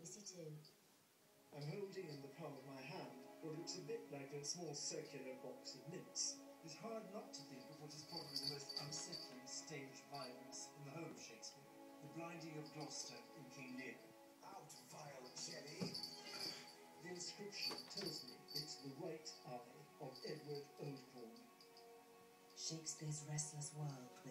I'm holding in the palm of my hand what looks a bit like a small circular box of mints. It's hard not to think of what is probably the most unsettling stage violence in the whole of Shakespeare. The blinding of Gloucester in King Lear. Out, vile jelly! The inscription tells me it's the right eye of Edward Oldcorne. Shakespeare's restless world